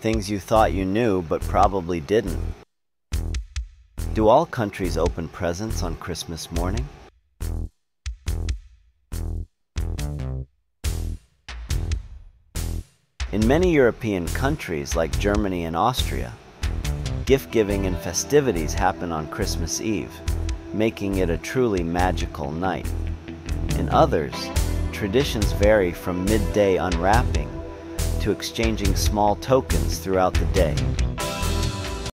Things you thought you knew but probably didn't. Do all countries open presents on Christmas morning? In many European countries like Germany and Austria, gift giving and festivities happen on Christmas Eve, making it a truly magical night. In others, traditions vary from midday unwrapping to exchanging small tokens throughout the day.